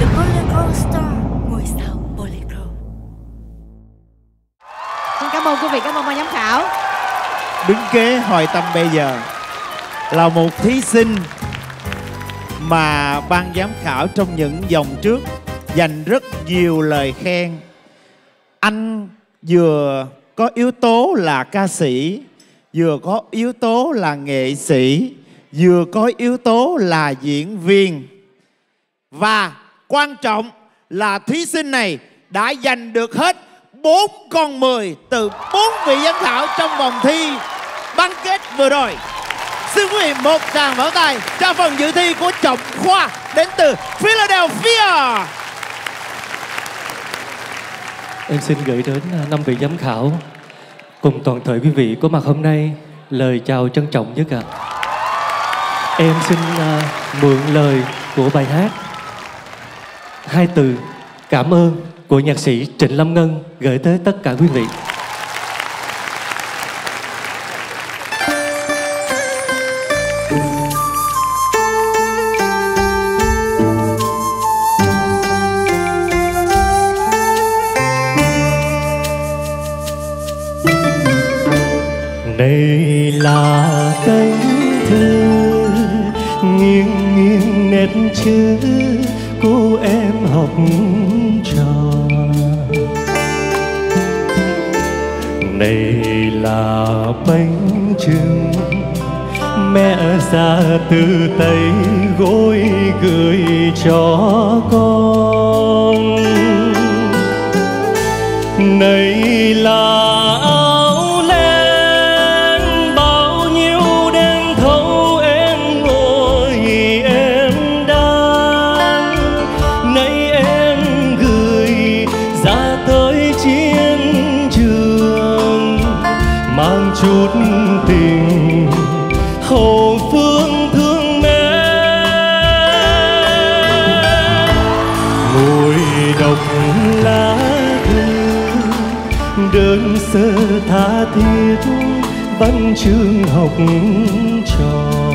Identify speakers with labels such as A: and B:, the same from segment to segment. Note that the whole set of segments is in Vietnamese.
A: The Bolero Star, ngôi sao Bolero.
B: Xin cảm ơn quý vị, cảm ơn ban giám khảo.
C: đứng kế hồi tâm bây giờ là một thí sinh mà ban giám khảo trong những vòng trước dành rất nhiều lời khen anh vừa có yếu tố là ca sĩ vừa có yếu tố là nghệ sĩ vừa có yếu tố là diễn viên và quan trọng là thí sinh này đã giành được hết bốn con mười từ bốn vị giám khảo trong vòng thi bán kết vừa rồi. Xin quý vị một tràng vỗ tay cho phần dự thi của Trọng Khoa đến từ Philadelphia.
D: Em xin gửi đến à, năm vị giám khảo cùng toàn thể quý vị có mặt hôm nay lời chào trân trọng nhất ạ. Em xin uh, mượn lời của bài hát hai từ, cảm ơn của nhạc sĩ Trịnh Lâm Ngân gửi tới tất cả quý vị. Đây là cánh thư nghiêng nghiêng nét chữ cô em học trò. Này là bánh trưng, mẹ ra từ tay gối gửi cho con. Này là mang chút tình. Hậu phương thương mẹ. Ngồi đọc lá thư, đơn sơ tha thiết, văn chương học trò.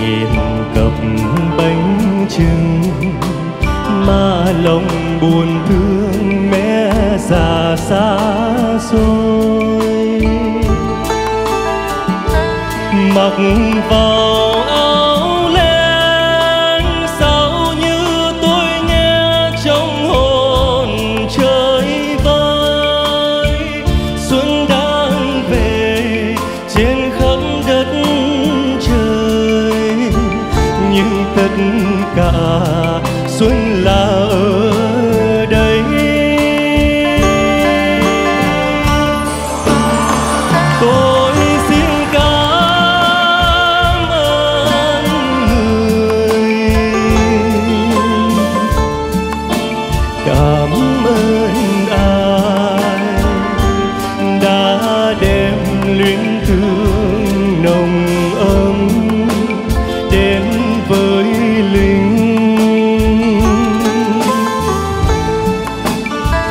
D: Nghìn cặp bánh trưng mà lòng buồn thương xa xôi. Mặc vào áo len, sao như tôi nghe trong hồn trời vơi. Xuân đang về trên khắp đất trời, nhưng tất cả xuân là ở luyến thương nồng ấm đến với linh.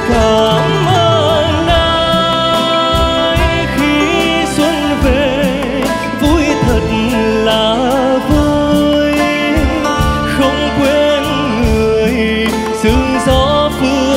D: Cảm ơn ai khi xuân về, vui thật là vui không quên người, sương gió phương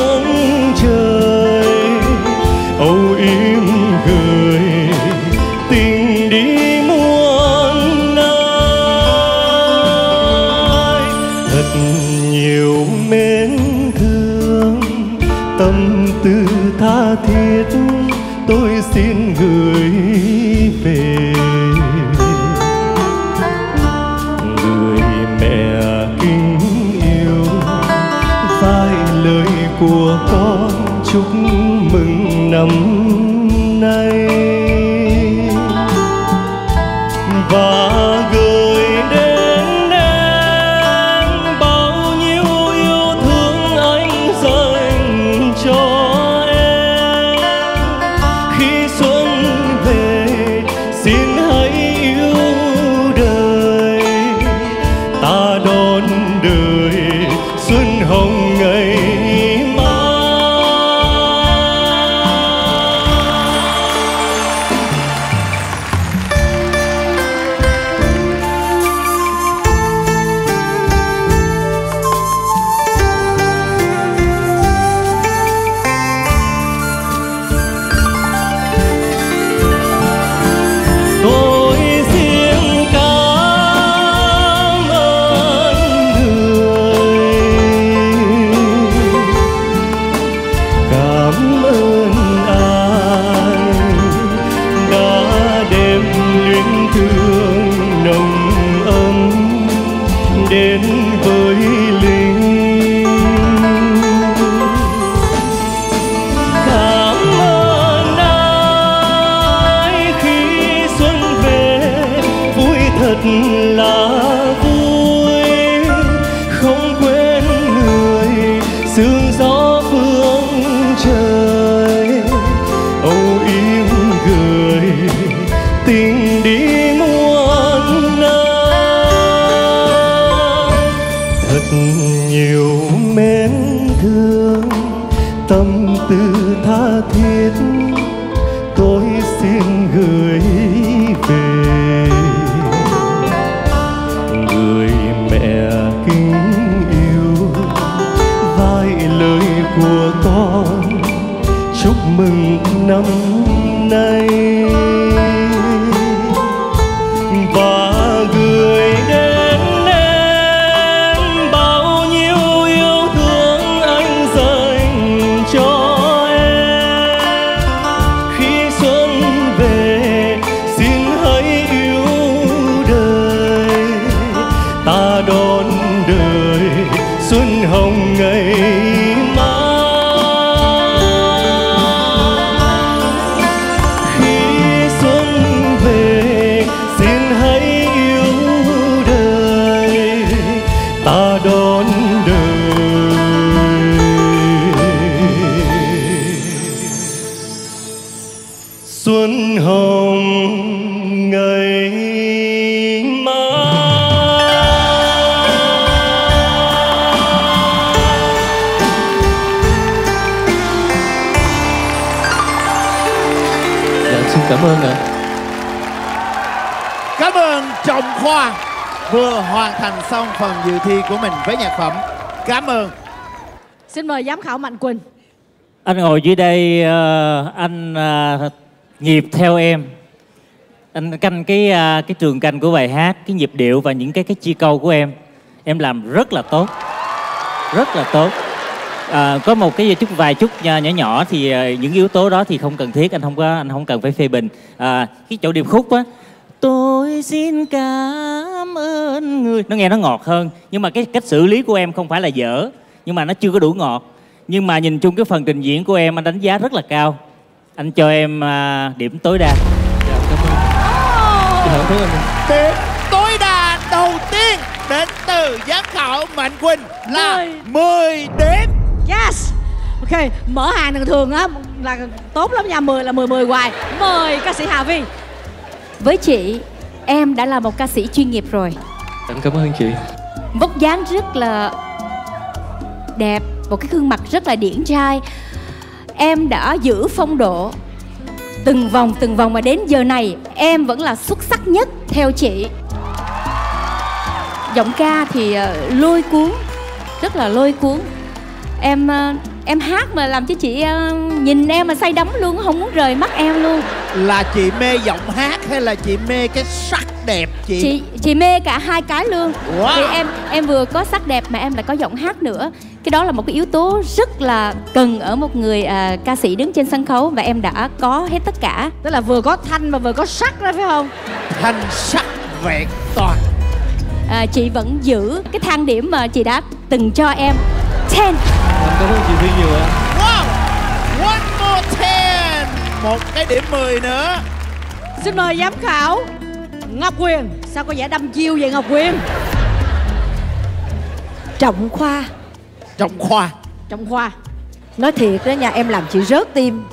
D: sin nay. Cảm ơn ạ.
C: Cảm ơn Trọng Khoa. Vừa hoàn thành xong phần dự thi của mình với nhạc phẩm. Cảm ơn.
B: Xin mời giám khảo Mạnh Quỳnh.
E: anh ngồi dưới đây ờ, anh ờ, nhịp theo em. Anh canh cái ờ, cái trường canh của bài hát cái nhịp điệu và những cái cái chi câu của em. Em làm rất là tốt. Rất là tốt à, có một cái chút vài chút nhỏ nhỏ, nhỏ thì ờ, những yếu tố đó thì không cần thiết anh không có anh không cần phải phê bình. À, cái chỗ điệp khúc á tôi xin cảm ơn người nó nghe nó ngọt hơn nhưng mà cái cách xử lý của em không phải là dở nhưng mà nó chưa có đủ ngọt. Nhưng mà nhìn chung cái phần trình diễn của em anh đánh giá rất là cao. Anh cho em à, điểm tối đa.
D: Dạ cảm ơn. Anh.
C: Điểm tối đa đầu tiên đến từ giám khảo Mạnh Quỳnh là
B: Mười.
C: 10 điểm
B: Yes. Ok, mở hàng thường thường á là tốt lắm nha, 10 là 10 10 hoài. Mời ca sĩ Hà Vi.
F: Với chị, em đã là một ca sĩ chuyên nghiệp rồi
D: em cảm ơn chị
F: Vóc dáng rất là đẹp Một cái gương mặt rất là điển trai Em đã giữ phong độ Từng vòng từng vòng mà đến giờ này Em vẫn là xuất sắc nhất theo chị Giọng ca thì ờ, lôi cuốn Rất là lôi cuốn Em ờ, em hát mà làm cho chị ờ, nhìn em mà say đắm luôn Không muốn rời mắt em luôn
C: Là chị mê giọng hát hay là chị mê cái sắc đẹp chị?
F: chị chị mê cả hai cái luôn
C: Wow.
F: thì em em vừa có sắc đẹp mà em lại có giọng hát nữa cái đó là một cái yếu tố rất là cần ở một người à, ca sĩ đứng trên sân khấu và em đã có hết tất cả
B: Tức là vừa có thanh và vừa có sắc đó phải không?
C: Thanh sắc vẹn toàn
F: à, chị vẫn giữ cái thang điểm mà chị đã từng cho em 10
D: em cảm ơn chị Huy nhiều ạ
C: Wow One more ten. Một cái điểm 10 nữa.
B: Xin mời giám khảo Ngọc Quyền. Sao có vẻ đâm chiêu vậy Ngọc Quyền?
G: Trọng Khoa.
C: Trọng Khoa.
B: Trọng Khoa.
G: Nói thiệt đó nha em làm chị rớt tim.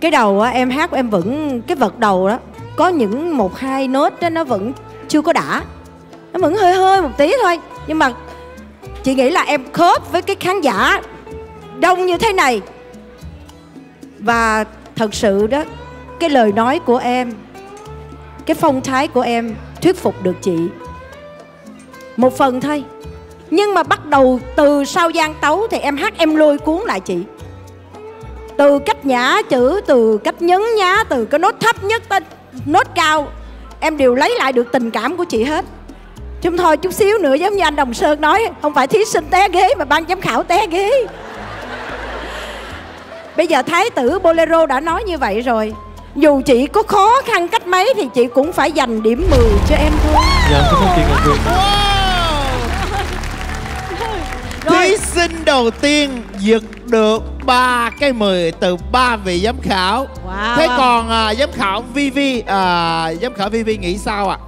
G: Cái đầu á, em hát em vẫn Cái vật đầu đó Có những một hai nốt đó nó vẫn chưa có đã. Nó vẫn hơi hơi một tí thôi Nhưng mà Chị nghĩ là em khớp với cái khán giả Đông như thế này. Và thật sự đó, Cái lời nói của em, Cái phong thái của em Thuyết phục được chị. Một phần thôi. Nhưng mà bắt đầu từ sau gian tấu thì em hát em lôi cuốn lại chị. Từ cách nhã chữ, từ cách nhấn nhá, từ cái nốt thấp nhất tới nốt cao, em đều lấy lại được tình cảm của chị hết chúng thôi chút xíu nữa giống như anh đồng sơn nói không phải thí sinh té ghế mà ban giám khảo té ghế. Bây giờ thái tử bolero đã nói như vậy rồi. Dù chị có khó khăn cách mấy thì chị cũng phải dành điểm 10 cho em thôi.
D: Dạ cảm ơn chị Ngọc Huyền
C: Wow! Sinh đầu tiên giật được ba cái 10 từ ba vị giám khảo.
B: Wow,
C: thế còn à, giám khảo Vivi à, giám khảo Vivi nghĩ sao ạ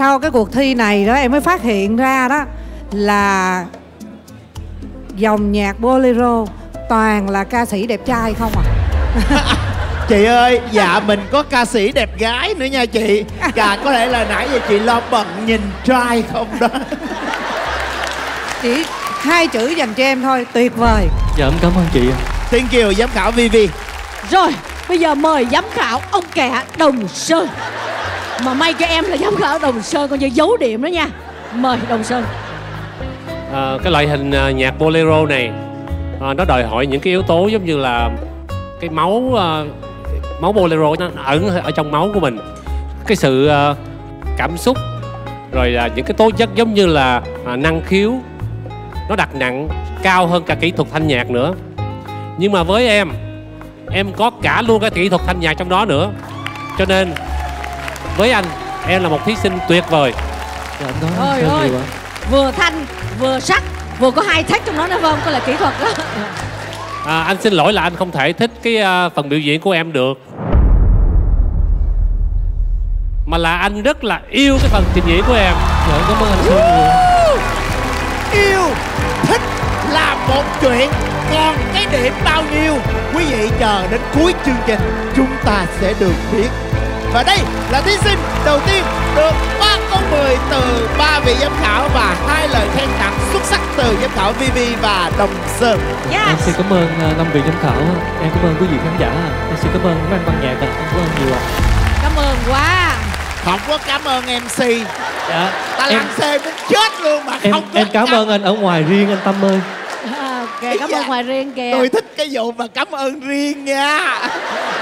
H: sau cái cuộc thi này đó em mới phát hiện ra đó là dòng nhạc bolero toàn là ca sĩ đẹp trai không à.
C: Chị ơi dạ mình có ca sĩ đẹp gái nữa nha chị. Cả có thể là nãy giờ chị lo bận nhìn trai không đó.
H: Chỉ hai chữ dành cho em thôi tuyệt vời.
D: Dạ em cảm ơn chị ạ.
C: Thank you giám khảo Vivi.
B: Rồi, bây giờ mời giám khảo ông kẻ Đồng Sơn mà may cho em là giám khảo Đồng Sơn Còn như dấu điểm đó nha. Mời Đồng Sơn.
I: À, cái loại hình à, nhạc bolero này à, nó đòi hỏi những cái yếu tố giống như là cái máu à, máu bolero nó ẩn ở trong máu của mình. Cái sự à, cảm xúc rồi là những cái tố chất giống như là à, năng khiếu nó đặt nặng cao hơn cả kỹ thuật thanh nhạc nữa. Nhưng mà với em em có cả luôn cái kỹ thuật thanh nhạc trong đó nữa. Cho nên với anh em là một thí sinh tuyệt vời.
B: Ơi.
D: ạ
B: Vừa thanh, vừa sắc Vừa có hai thách trong đó nữa không? Có là kỹ thuật đó.
I: À, anh xin lỗi là anh không thể thích cái à, phần biểu diễn của em được. Mà là anh rất là yêu cái phần trình diễn của em.
D: Dạ cảm ơn anh nhiều.
C: Yêu thích là một chuyện. Còn cái điểm bao nhiêu quý vị chờ đến cuối chương trình chúng ta sẽ được biết và đây là thí sinh đầu tiên được ba câu 10 từ ba vị giám khảo và hai lời khen tặng xuất sắc từ giám khảo Vivi và Đồng Sơn.
D: Em
B: Yes
D: xin cảm ơn à, năm vị giám khảo. Em cảm ơn quý vị khán giả. Em xin cảm ơn mấy anh ban nhạc em cảm ơn nhiều ạ.
B: Cảm ơn quá.
C: Không có cảm ơn MC
D: dạ.
C: Ta
D: em
C: lăn xê muốn chết luôn mà
D: em
C: không có
D: em cảm ơn anh ở ngoài riêng anh Tâm ơi.
B: À, Ok, cảm
C: Dạ.
B: ơn Hoài Riêng kìa.
C: Tôi thích cái vụ mà cảm ơn riêng nha.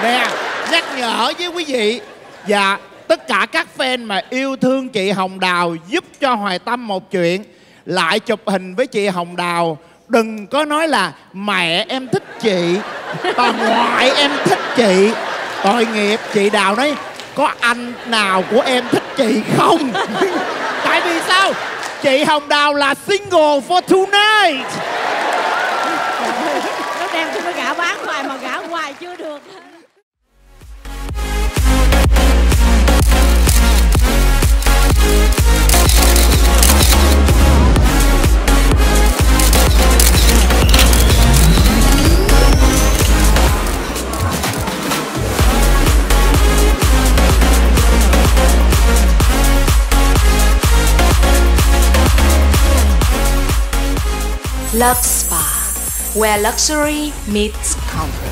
C: Nè nhắc nhở với quý vị và tất cả các fan mà yêu thương chị Hồng Đào Giúp cho Hoài Tâm một chuyện. Lại chụp hình với chị Hồng Đào. Đừng có nói là mẹ em thích chị, Bà ngoại em thích chị. Tội nghiệp, chị Đào nói, Có anh nào của em thích chị không? Tại vì sao? Chị Hồng Đào là single for tonight.
B: Nó đem cho nó gã bán hoài mà gã
A: Love Spa, where luxury meets comfort.